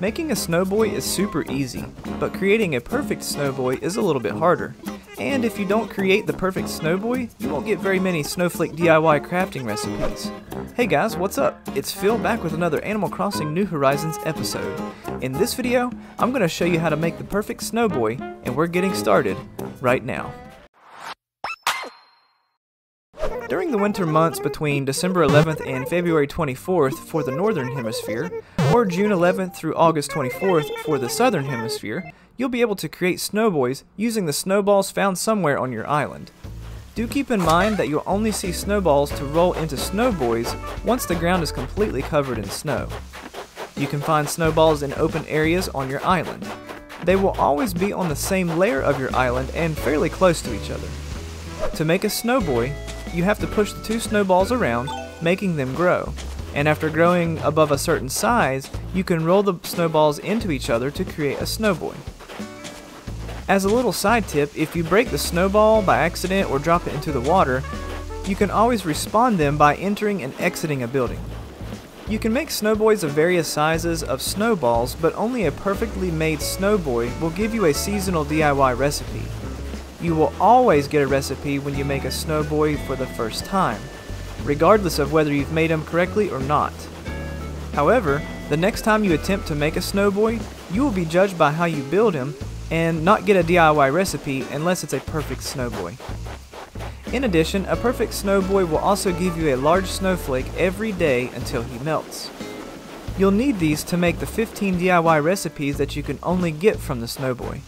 Making a snowboy is super easy, but creating a perfect snowboy is a little bit harder. And if you don't create the perfect snowboy, you won't get very many Snowflake DIY crafting recipes. Hey guys, what's up? It's Phil back with another Animal Crossing New Horizons episode. In this video, I'm going to show you how to make the perfect snowboy, and we're getting started right now. During the winter months between December 11th and February 24th for the Northern Hemisphere, or June 11th through August 24th for the Southern Hemisphere, you'll be able to create snowboys using the snowballs found somewhere on your island. Do keep in mind that you'll only see snowballs to roll into snowboys once the ground is completely covered in snow. You can find snowballs in open areas on your island. They will always be on the same layer of your island and fairly close to each other. To make a snowboy, you have to push the two snowballs around, making them grow. And after growing above a certain size, you can roll the snowballs into each other to create a snowboy. As a little side tip, if you break the snowball by accident or drop it into the water, you can always respawn them by entering and exiting a building. You can make snowboys of various sizes of snowballs, but only a perfectly made snowboy will give you a seasonal DIY recipe. You will always get a recipe when you make a snowboy for the first time, regardless of whether you've made them correctly or not. However, the next time you attempt to make a snowboy, you will be judged by how you build him and not get a DIY recipe unless it's a perfect snowboy. In addition, a perfect snowboy will also give you a large snowflake every day until he melts. You'll need these to make the 15 DIY recipes that you can only get from the snowboy.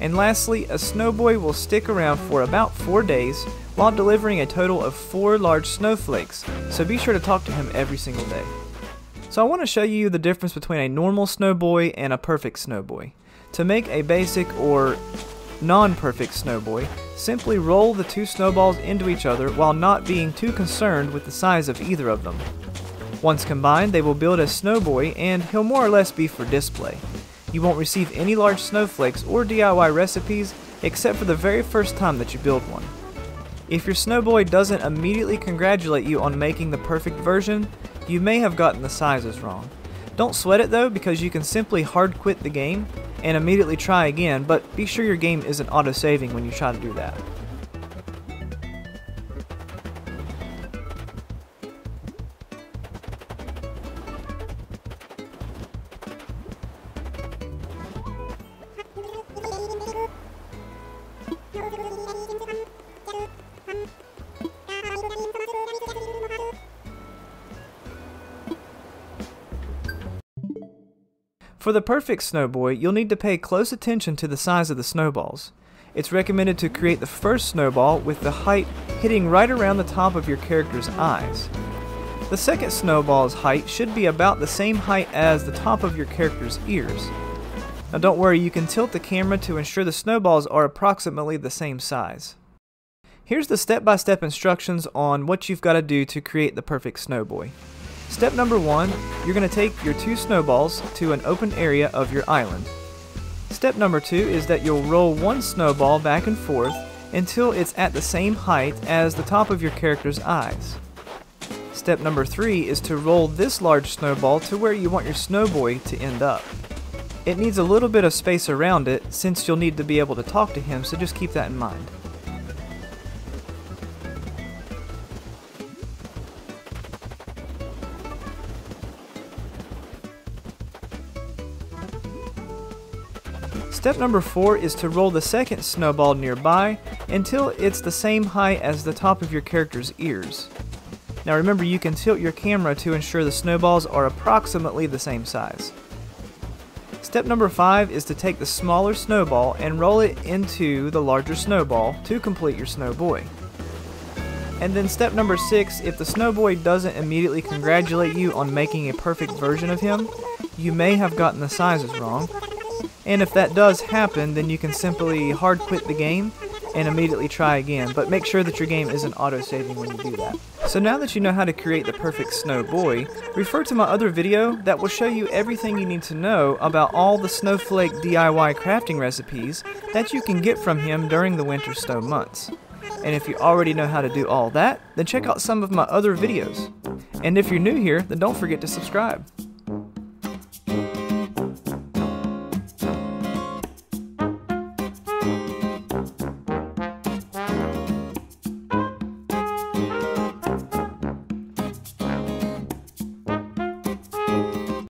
And lastly, a snowboy will stick around for about 4 days while delivering a total of 4 large snowflakes, so be sure to talk to him every single day. So I want to show you the difference between a normal snowboy and a perfect snowboy. To make a basic or non-perfect snowboy, simply roll the two snowballs into each other while not being too concerned with the size of either of them. Once combined, they will build a snowboy and he'll more or less be for display. You won't receive any large snowflakes or DIY recipes except for the very first time that you build one. If your snowboy doesn't immediately congratulate you on making the perfect version, you may have gotten the sizes wrong. Don't sweat it though because you can simply hard quit the game and immediately try again, but be sure your game isn't auto-saving when you try to do that. For the perfect snowboy, you'll need to pay close attention to the size of the snowballs. It's recommended to create the first snowball with the height hitting right around the top of your character's eyes. The second snowball's height should be about the same height as the top of your character's ears. Now don't worry, you can tilt the camera to ensure the snowballs are approximately the same size. Here's the step-by-step -step instructions on what you've got to do to create the perfect snowboy. Step number one, you're going to take your two snowballs to an open area of your island. Step number two is that you'll roll one snowball back and forth until it's at the same height as the top of your character's eyes. Step number three is to roll this large snowball to where you want your snowboy to end up. It needs a little bit of space around it since you'll need to be able to talk to him, so just keep that in mind. Step number 4 is to roll the second snowball nearby until it's the same height as the top of your character's ears. Now remember you can tilt your camera to ensure the snowballs are approximately the same size. Step number 5 is to take the smaller snowball and roll it into the larger snowball to complete your snowboy. And then step number 6, if the snowboy doesn't immediately congratulate you on making a perfect version of him, you may have gotten the sizes wrong, and if that does happen, then you can simply hard quit the game and immediately try again, but make sure that your game isn't auto-saving when you do that. So now that you know how to create the perfect snow boy, refer to my other video that will show you everything you need to know about all the Snowflake DIY crafting recipes that you can get from him during the winter snow months. And if you already know how to do all that, then check out some of my other videos. And if you're new here, then don't forget to subscribe.